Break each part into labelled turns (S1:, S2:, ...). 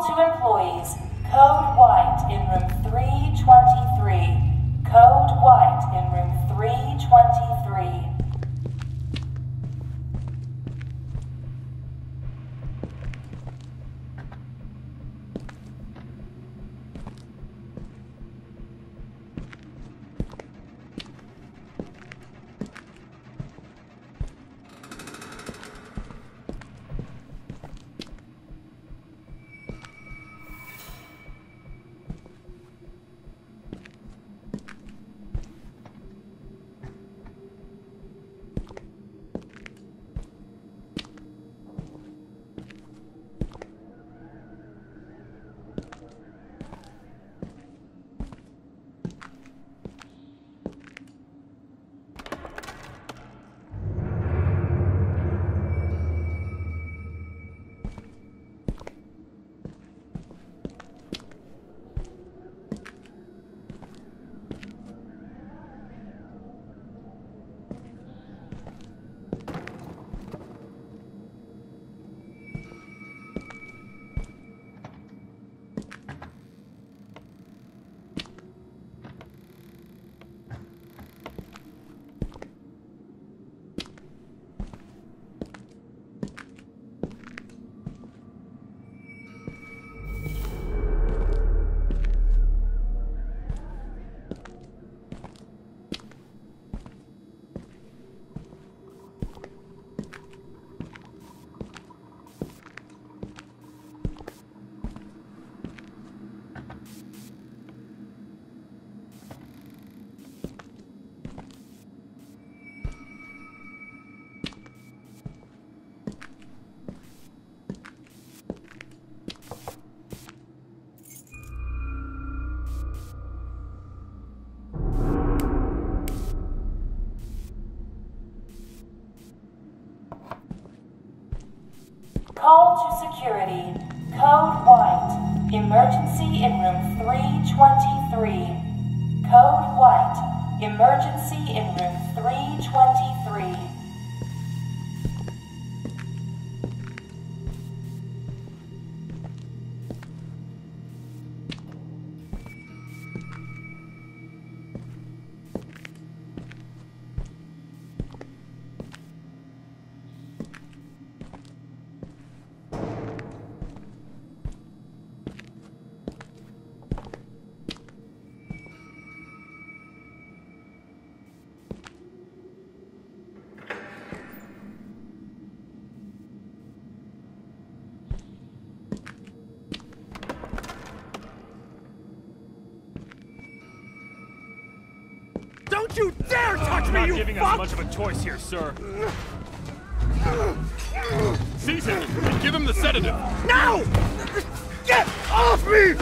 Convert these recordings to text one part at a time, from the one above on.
S1: To employees. Code white in room 323. Code white in room 323. Security. Code white. Emergency in room 323. Code white. Emergency in room 323.
S2: Me,
S3: not
S2: you
S3: giving
S2: fuck!
S3: us much of a choice here, sir. Seize him and give him the sedative.
S2: No! Get off me!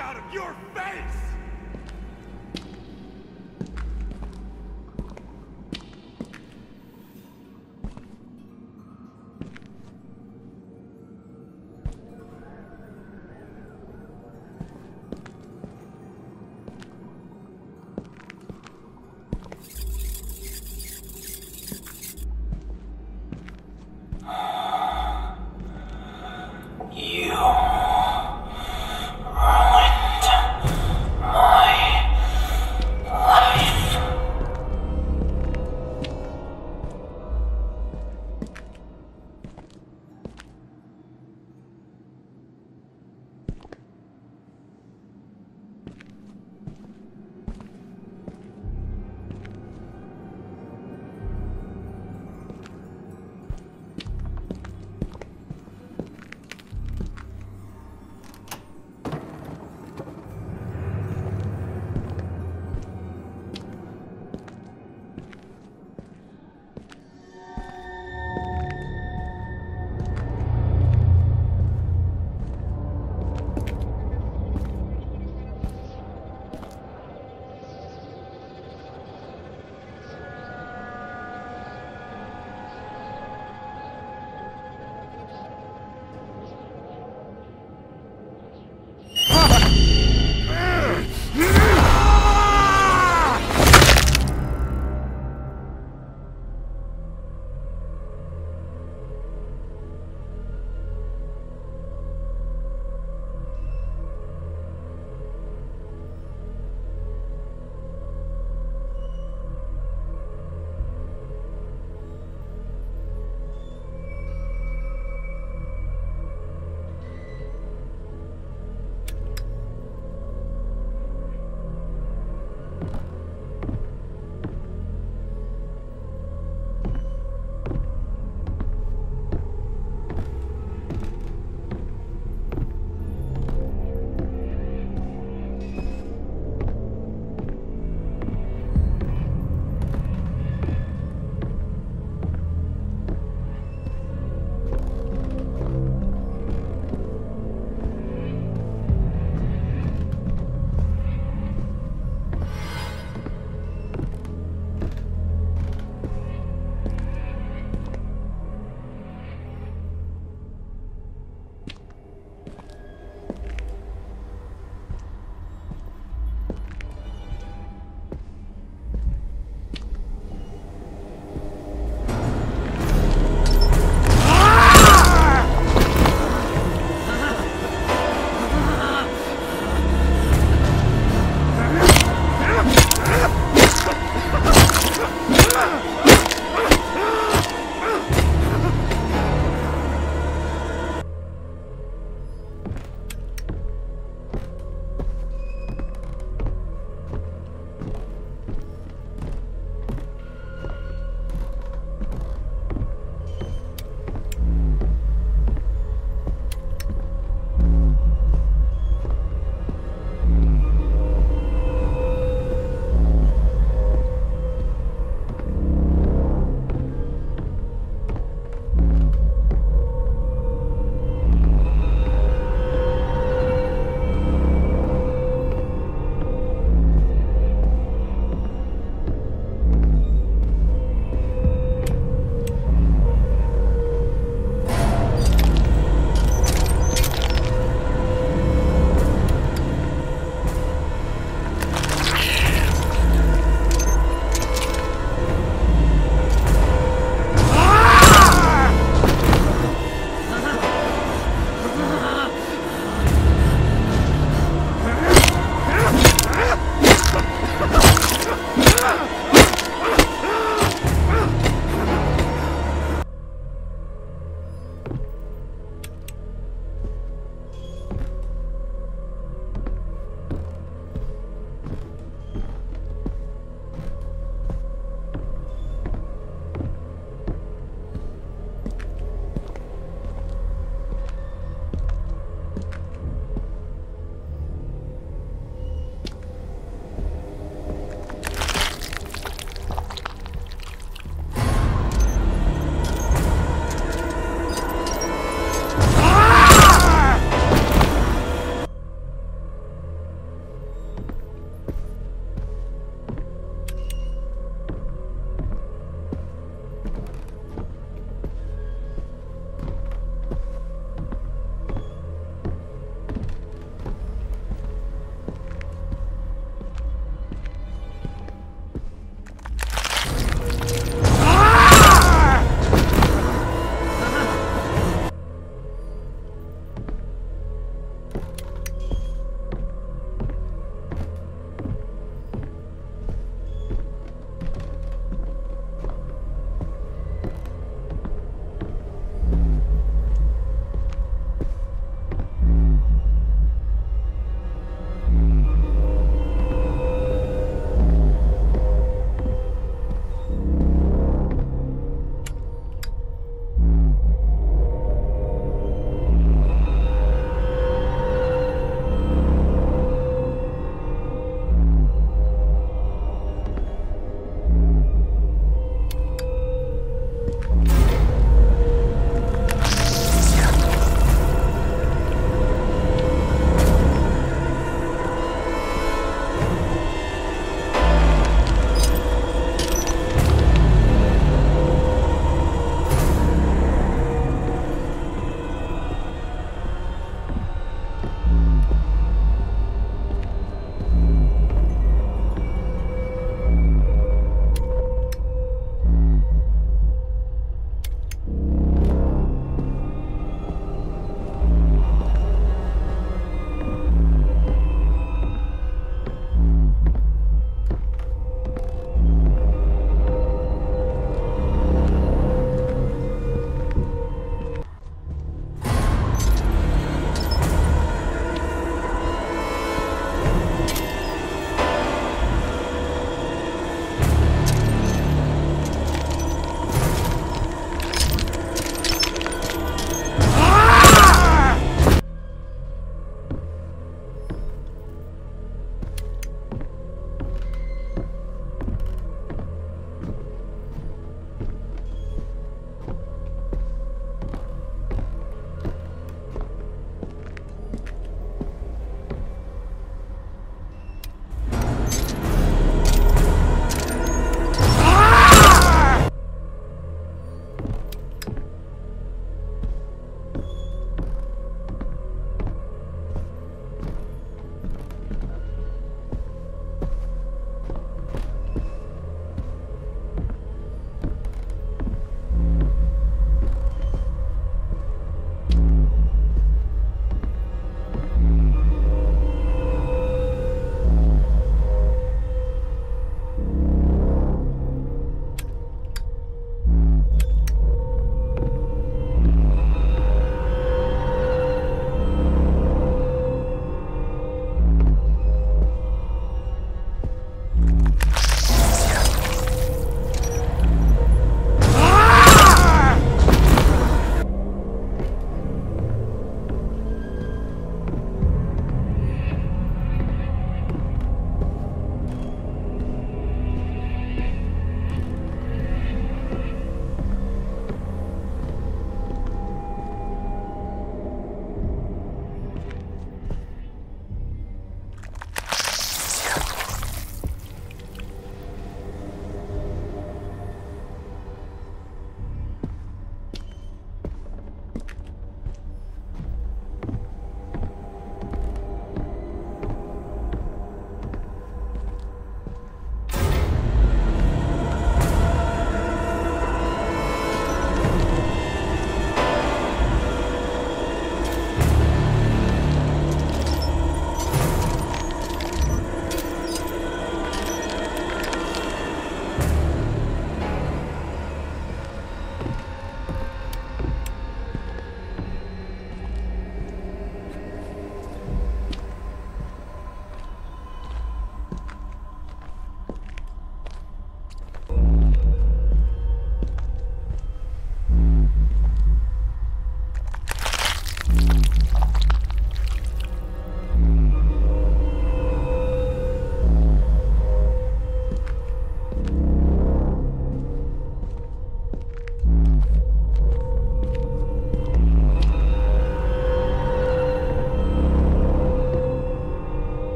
S2: Out of your face!